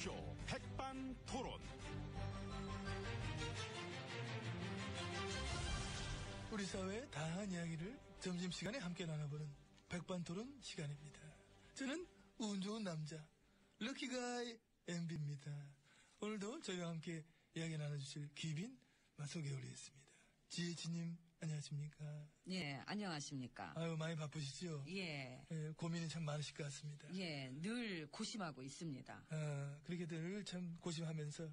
라디오쇼 백반 토론. 우리 사회의 다양한 이야기를 점심시간에 함께 나눠보는 백반 토론 시간입니다. 저는 운 좋은 남자 럭키가이 MB입니다. 오늘도 저희와 함께 이야기 나눠주실 귀빈 소개해 올리겠습니다. 지혜치님 안녕하십니까? 예, 안녕하십니까. 아유 많이 바쁘시죠? 예, 예, 고민이 참 많으실 것 같습니다. 예, 늘 고심하고 있습니다. 아, 그렇게 늘 참 고심하면서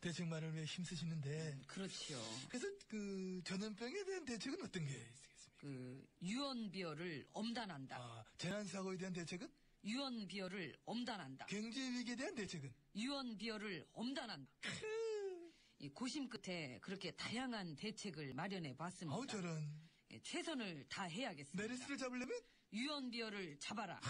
대책 마련을 위해 힘쓰시는데 그렇지요. 그래서 그 전염병에 대한 대책은 어떤 게 있겠습니까? 그, 유언비어를 엄단한다. 아, 재난사고에 대한 대책은? 유언비어를 엄단한다. 경제위기에 대한 대책은? 유언비어를 엄단한다. 이 고심 끝에 그렇게 다양한 대책을 마련해 봤습니다. 아우 저런 예, 최선을 다해야겠습니다. 메르스를 잡으려면 유언비어를 잡아라.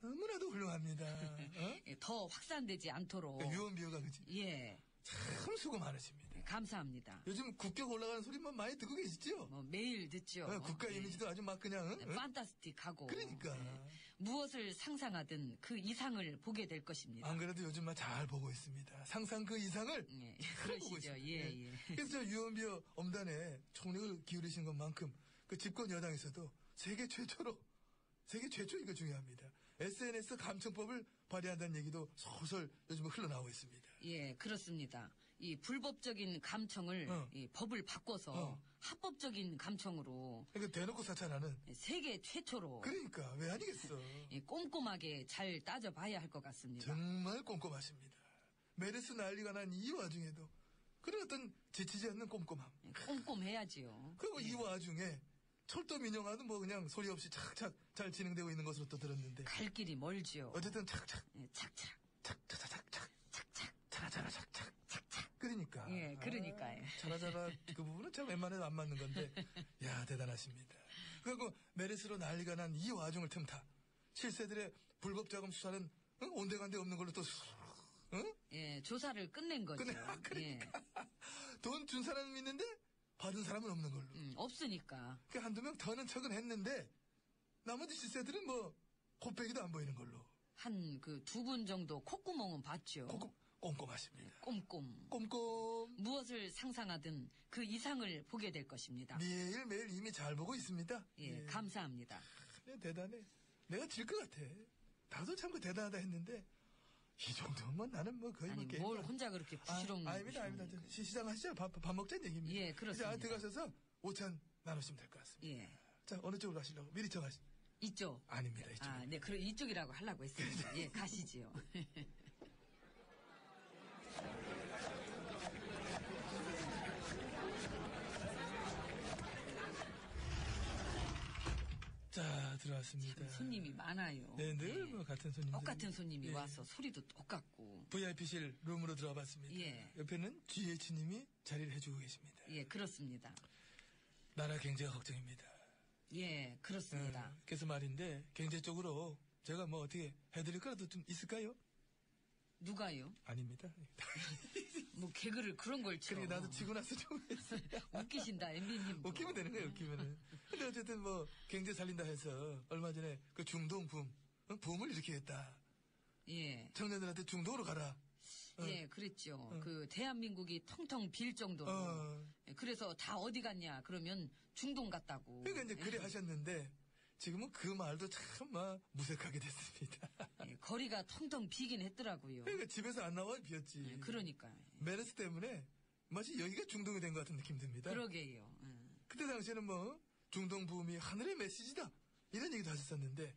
너무나도 훌륭합니다. 어? 예, 더 확산되지 않도록. 유언비어가 그지? 예, 참 수고 많으십니다. 감사합니다. 요즘 국격 올라가는 소리만 많이 듣고 계시죠? 뭐 매일 듣죠. 어, 국가 예. 이미지도 아주 막 그냥 응? 응? 판타스틱하고 그러니까. 예. 무엇을 상상하든 그 이상을 보게 될 것입니다. 안 그래도 요즘 막잘 보고 있습니다. 상상 그 이상을 예, 잘 보고 그러시죠. 있습니다. 예, 예. 그래서 저 유언비어 엄단에 총력을 기울이신 것만큼 그 집권 여당에서도 세계 최초로 세계 최초 이거 중요합니다. SNS 감청법을 발의한다는 얘기도 솔솔 요즘 흘러나오고 있습니다. 예, 그렇습니다. 이 불법적인 감청을 어. 이 법을 바꿔서 어. 합법적인 감청으로 그러니까 대놓고 사찰하는 세계 최초로 그러니까 왜 아니겠어. 이 꼼꼼하게 잘 따져봐야 할 것 같습니다. 정말 꼼꼼하십니다. 메르스 난리가 난 이 와중에도 그런 어떤 지치지 않는 꼼꼼함. 예, 꼼꼼해야지요. 그리고 이 와중에 철도 민영화도 뭐 그냥 소리 없이 착착 잘 진행되고 있는 것으로 또 들었는데 갈 길이 멀지요. 어쨌든 착착 예, 착착, 착 착착착착 착착. 차라차라 착착 착착 그러니까 예, 그러니까요. 아, 차라차라 그 부분은 참 웬만해도 안 맞는 건데 야 대단하십니다. 그리고 메르스로 난리가 난 이 와중을 틈타 실세들의 불법 자금 수사는 응? 온데간데 없는 걸로 또 응? 예, 조사를 끝낸 거죠. 근데 아, 예. 그러니까 돈준 사람은 있는데 받은 사람은 없는 걸로 음, 없으니까. 그 한두 명 더는 척은 했는데 나머지 실세들은 뭐 곱빼기도 안 보이는 걸로 한 그 두 분 정도 콧구멍은 봤죠. 꼼꼼, 꼼꼼하십니다. 꼼꼼. 꼼꼼 무엇을 상상하든 그 이상을 보게 될 것입니다. 매일매일 이미 잘 보고 있습니다. 예, 감사합니다. 그래, 대단해. 내가 질 것 같아. 나도 참 그 대단하다 했는데 이 정도면 나는 뭐 거의 아니, 뭐뭘 안- 혼자 그렇게 부시렁. 아, 아닙니다, 아닙니다. 저 시- 시작하시죠. 밥, 밥 먹자는 얘기입니다. 예, 그렇습니다. 이제 들어가셔서 오찬 나누시면 될 것 같습니다. 예. 자, 어느 쪽으로 가시려고? 미리 정하시. 이쪽. 아닙니다, 이쪽. 아, 네, 그럼 이쪽이라고 하려고 했습니다. 예, 가시지요. 자, 들어왔습니다. 손님이 많아요. 네, 늘 예. 뭐 같은 손님들. 똑같은 손님이 예. 와서 소리도 똑같고. VIP실 룸으로 들어와 봤습니다. 예. 옆에는 GH님이 자리를 해주고 계십니다. 예, 그렇습니다. 나라 경제가 걱정입니다. 예, 그렇습니다. 어, 그래서 말인데 경제 쪽으로 제가 뭐 어떻게 해드릴 거라도 좀 있을까요? 누가요? 아닙니다. 뭐 개그를 그런 걸 쳐. 그래 나도 치고 나서 좀. 웃기신다, 엠비님. 웃기면 되는 거예요, 웃기면은. 근데 어쨌든 뭐 경제 살린다 해서 얼마 전에 그 중동 붐, 어? 붐을 일으키겠다. 예. 청년들한테 중동으로 가라. 어. 예, 그랬죠. 그 대한민국이 텅텅 빌 정도로. 어. 예, 그래서 다 어디 갔냐? 그러면 중동 갔다고. 그러니까 이제 그래 하셨는데 지금은 그 말도 참 막 무색하게 됐습니다. 예, 거리가 텅텅 비긴 했더라고요. 그러니까 집에서 안 나와 비었지. 예, 그러니까. 메르스 때문에 마치 여기가 중동이 된 것 같은 느낌 듭니다. 그러게요. 예. 그때 당시에는 뭐 중동 부음이 하늘의 메시지다 이런 얘기도 하셨었는데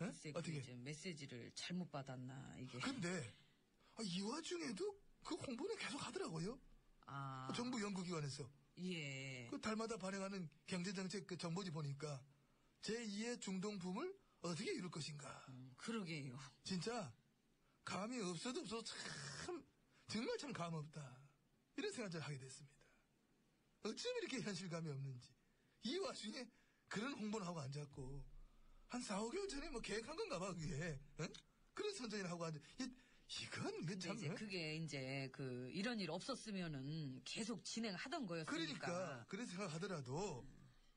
어? 어떻게? 그 이제 메시지를 잘못 받았나, 이게. 근데 아, 이 와중에도 그 홍보는 계속 하더라고요. 아. 정부 연구기관에서 예. 그 달마다 발행하는 경제정책 그 정보지 보니까 제2의 중동 붐을 어떻게 이룰 것인가. 음, 그러게요. 진짜 감이 없어도 없어도 참 정말 참 감 없다 이런 생각을 하게 됐습니다. 어쩜 이렇게 현실감이 없는지 이 와중에 그런 홍보를 하고 앉았고 한 4, 5개월 전에 뭐 계획한 건가 봐 그게 응? 그런 선전을 하고 앉아 이, 이건 그참 이제 그게 이제 그 이런 일 없었으면은 계속 진행하던 거였으니까. 그러니까 그런 생각하더라도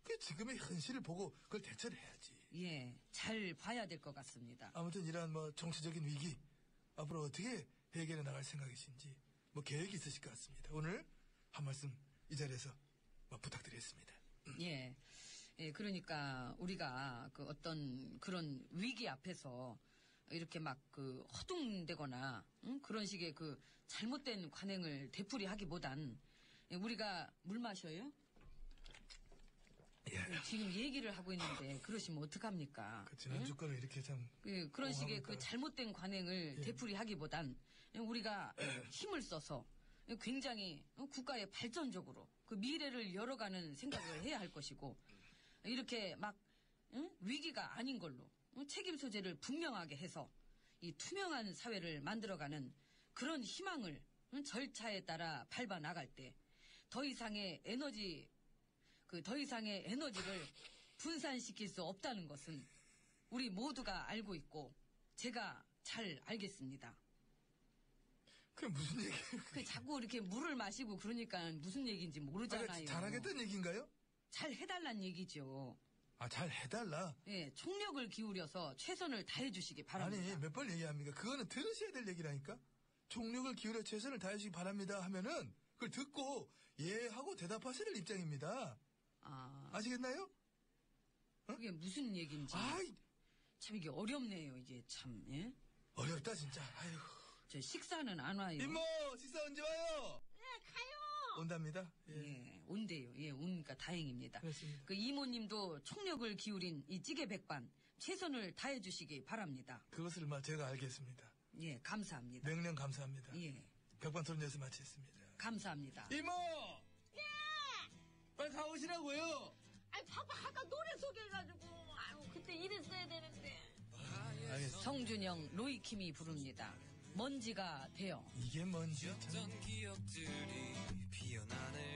그 지금의 현실을 보고 그걸 대처를 해야지. 예, 잘 봐야 될 것 같습니다. 아무튼 이러한 뭐 정치적인 위기 앞으로 어떻게 해결해 나갈 생각이신지 뭐 계획이 있으실 것 같습니다. 오늘 한 말씀 이 자리에서 뭐 부탁드리겠습니다. 예. 예, 그러니까 우리가 그 어떤 그런 위기 앞에서 이렇게 막 그 허둥대거나 응? 그런 식의 그 잘못된 관행을 되풀이하기보단 예, 우리가 물 마셔요? 예. 지금 얘기를 하고 있는데 그러시면 어떡합니까? 그 지난 주권을 이렇게 참 그, 그런 식의. 그 잘못된 관행을 예. 되풀이하기보단 우리가 힘을 써서 굉장히 국가의 발전적으로 그 미래를 열어가는 생각을 해야 할 것이고 이렇게 막 응? 위기가 아닌 걸로 응? 책임 소재를 분명하게 해서 이 투명한 사회를 만들어가는 그런 희망을 응? 절차에 따라 밟아 나갈 때 더 이상의 에너지 그 더 이상의 에너지를 분산시킬 수 없다는 것은 우리 모두가 알고 있고 제가 잘 알겠습니다. 그게 무슨 얘기예요? 그 자꾸 이렇게 물을 마시고 그러니까 무슨 얘기인지 모르잖아요. 잘하겠다는 얘기인가요? 잘 해달란 얘기죠. 아, 잘 해달라. 예, 총력을 기울여서 최선을 다해 주시기 바랍니다. 아니, 몇 번 얘기합니까? 그거는 들으셔야 될 얘기라니까? 총력을 기울여 최선을 다해주시기 바랍니다 하면은, 그걸 듣고, 예, 하고 대답하셔야 될 입장입니다. 아, 아시겠나요? 그게 무슨 얘기인지 아이, 참 이게 어렵네요. 이게 참. 예? 어렵다, 진짜. 아유. 저 식사는 안 와요. 이모, 식사 언제 와요? 네, 가요! 온답니다. 예. 예, 온대요. 예, 오니까 다행입니다. 그렇습니다. 그 이모님도 총력을 기울인 이 찌개 백반 최선을 다해 주시기 바랍니다. 그것을 마, 제가 알겠습니다. 예, 감사합니다. 명령 감사합니다. 예, 백반 여기서 마치겠습니다. 감사합니다. 이모! 예! 빨리 가오시라고요! 아니 바빠 아까 노래 소개해가지고 아유 그때 이랬어야 되는데 알겠습니다. 성준영, 로이킴이 부릅니다. 먼지가 되어. 이게 참. 기억들이 피어나는